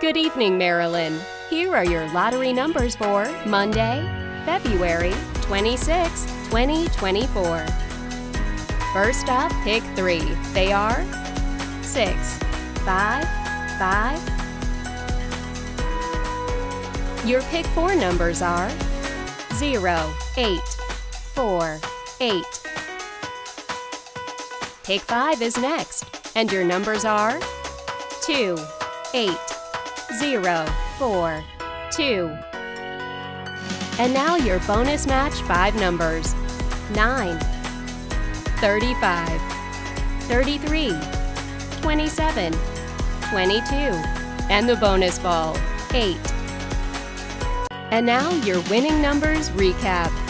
Good evening, Maryland. Here are your lottery numbers for Monday, February 26, 2024. First up, pick three. They are 6, 5, 5. Your pick four numbers are 0, 8, 4, 8. Pick five is next, and your numbers are 2, 8, 0, 4, 2. And now your bonus match five numbers 9, 35, 33, 27, 22, and the bonus ball 8. And now your winning numbers recap.